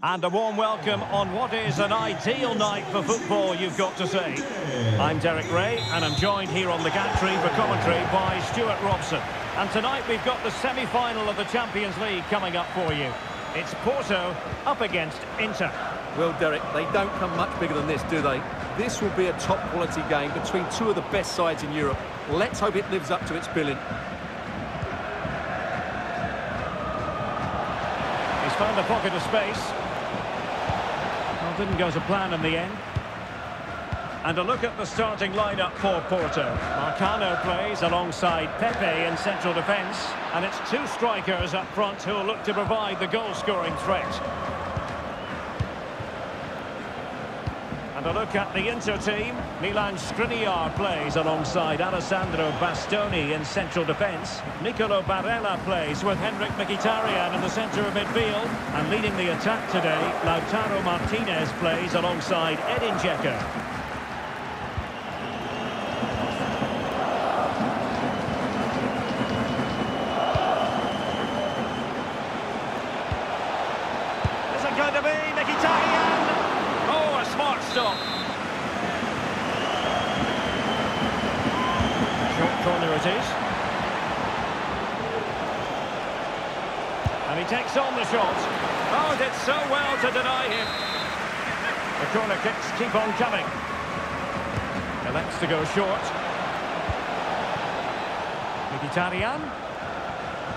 And a warm welcome on what is an ideal night for football, you've got to say. I'm Derek Ray, and I'm joined here on the gantry for commentary by Stuart Robson. And tonight we've got the semi-final of the Champions League coming up for you. It's Porto up against Inter. Well, Derek, they don't come much bigger than this, do they? This will be a top-quality game between two of the best sides in Europe. Let's hope it lives up to its billing. He's found a pocket of space. Didn't go to plan in the end. And a look at the starting lineup for Porto. Marcano plays alongside Pepe in central defence. And it's two strikers up front who'll look to provide the goal-scoring threat. A look at the Inter team. Milan Skriniar plays alongside Alessandro Bastoni in central defence. Nicolo Barella plays with Henrikh Mkhitaryan in the centre of midfield. And leading the attack today, Lautaro Martinez plays alongside Edin Dzeko. Takes on the shot. Oh, did so well to deny him. The corner kicks keep on coming. Elects to go short. Mkhitaryan.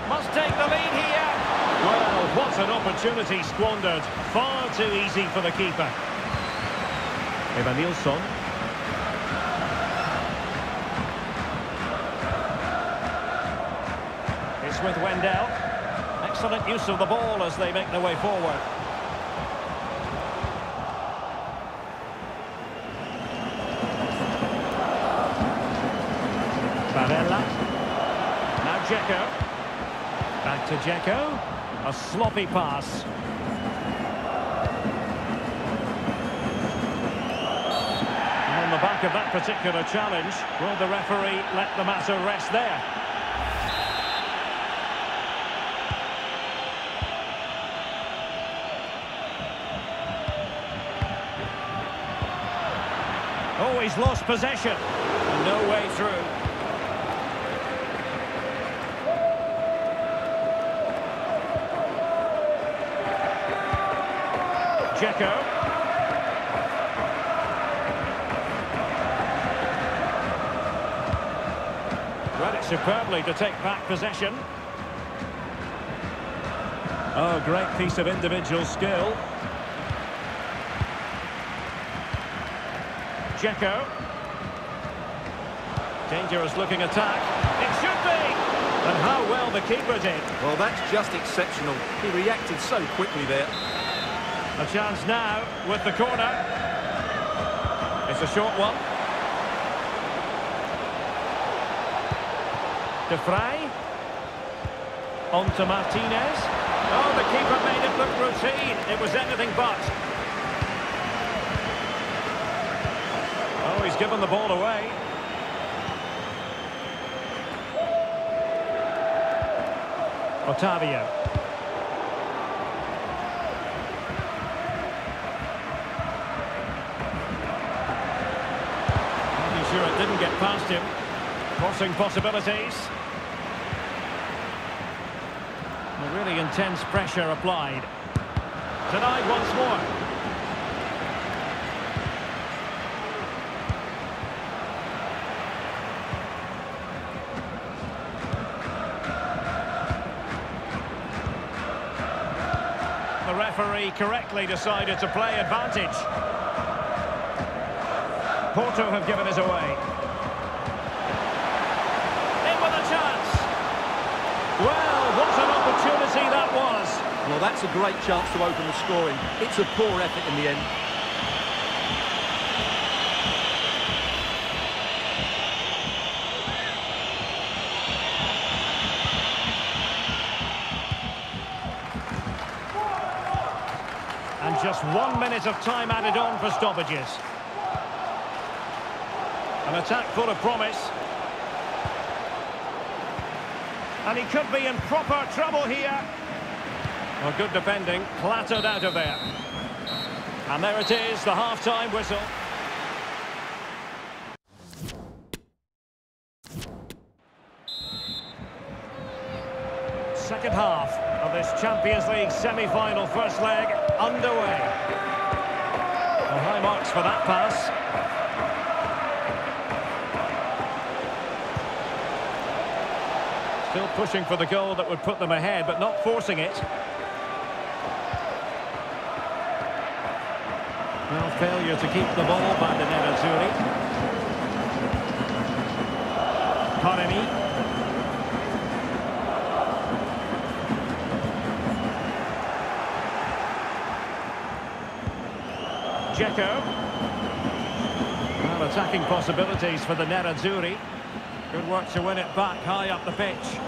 Must take the lead here. Well, what an opportunity squandered. Far too easy for the keeper. Evanilson. It's with Wendell. Excellent use of the ball as they make their way forward. Barella. Now Dzeko. Back to Dzeko. A sloppy pass. And on the back of that particular challenge, will the referee let the matter rest there? He's lost possession. And no way through. Dzeko. Read it superbly to take back possession. Oh, great piece of individual skill. Dzeko. Dangerous looking attack. It should be! And how well the keeper did. Well, that's just exceptional. He reacted so quickly there. A chance now with the corner. It's a short one. De Vrij. On to Martinez. Oh, the keeper made it look routine. It was anything but. He's given the ball away. Otavio. Making sure it didn't get past him. Crossing possibilities. A really intense pressure applied. Denied once more. Referee correctly decided to play advantage. Porto have given us away. In with a chance. Well, what an opportunity that was. Well, that's a great chance to open the scoring. It's a poor effort in the end. And just one minute of time added on for stoppages. An attack full of promise. And he could be in proper trouble here. Well, good defending, clattered out of there. And there it is, the half-time whistle. Second half of this Champions League semi-final first leg underway. Well, high marks for that pass. Still pushing for the goal that would put them ahead, but not forcing it. Well, failure to keep the ball by the Nerazzurri. Taremi. Dzeko. Well, attacking possibilities for the Nerazzurri. Good work to win it back high up the pitch.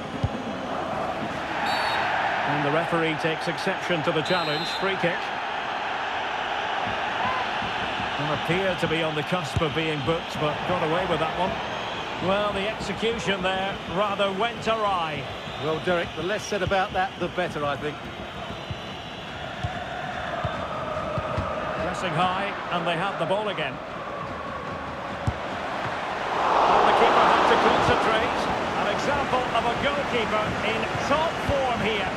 And the referee takes exception to the challenge. Free kick. And appeared to be on the cusp of being booked, but got away with that one. Well, the execution there rather went awry. Well, Derek, the less said about that, the better, I think. Pressing high, and they have the ball again. And the keeper had to concentrate. An example of a goalkeeper in top form here.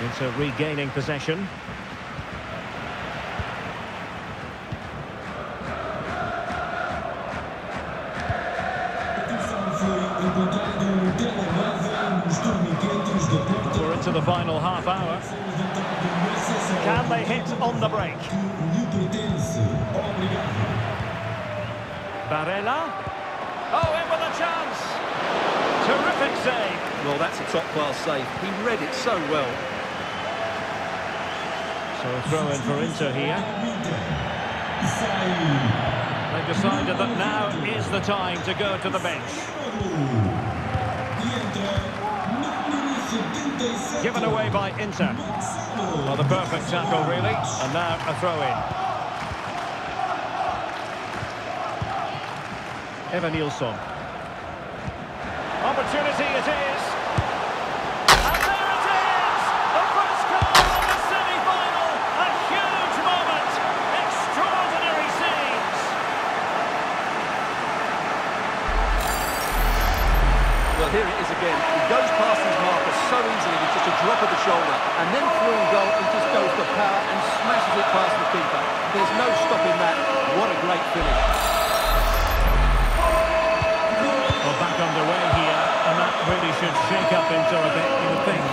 Into regaining possession. Into the final half hour. Can they hit on the break? Barella. Oh, in with a chance. Terrific save. Well, that's a top-class save. He read it so well. So a throw in for Inter here. They've decided that now is the time to go to the bench. Given away by Inter. Well, the perfect tackle, really. And now a throw-in. Evanilson. Opportunity it is. And there it is! The first goal of the semi-final! A huge moment! Extraordinary scenes! Well, here it is again. He goes past his marker so easily with just a drop of the shoulder, and then through goal, he just goes for power and smashes it past the keeper. There's no stopping that. What a great finish. Well, back underway here, and that really should shake up Inter a bit, you would think.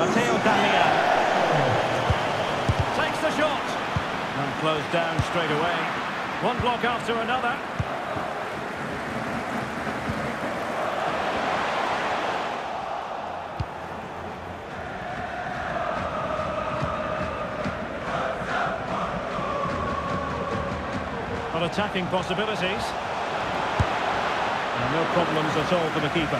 Matteo Darmian. Takes the shot. And closed down straight away. One block after another. Attacking possibilities. And no problems at all for the keeper.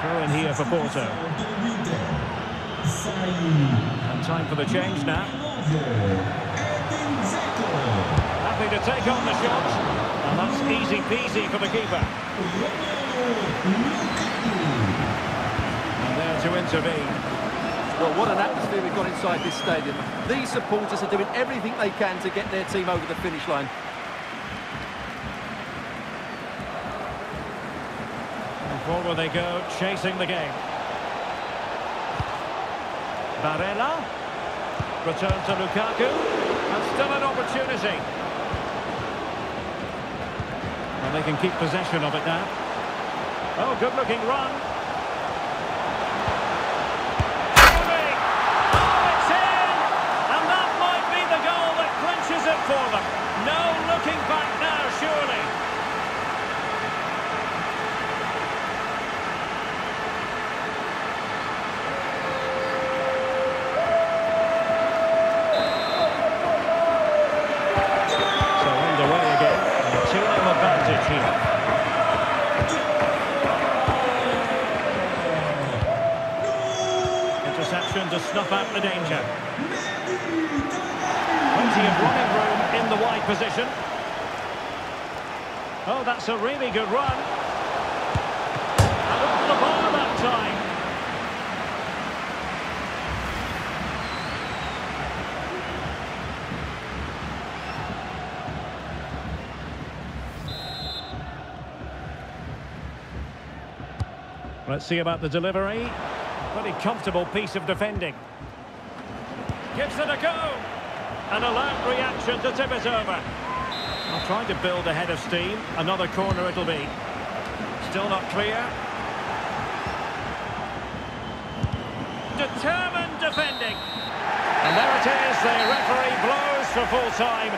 Throw in here for Porto. And time for the change now. Happy to take on the shot. And that's easy peasy for the keeper. To intervene. Well, what an atmosphere we've got inside this stadium. These supporters are doing everything they can to get their team over the finish line. And forward they go, chasing the game. Barella. Return to Lukaku. And still an opportunity. And they can keep possession of it now. Oh, good-looking run. Shooting. Oh, it's in! And that might be the goal that clinches it for them. No looking back now, surely. So underway again. A 2-0 advantage here. Snuff out the danger. Plenty of running room in the wide position. Oh, that's a really good run. And off the bar that time. Let's see about the delivery. Pretty comfortable piece of defending. Gives it a go. An alert reaction to tip it over. I'm trying to build ahead of steam. Another corner it'll be. Still not clear. Determined defending. And there it is. The referee blows for full time.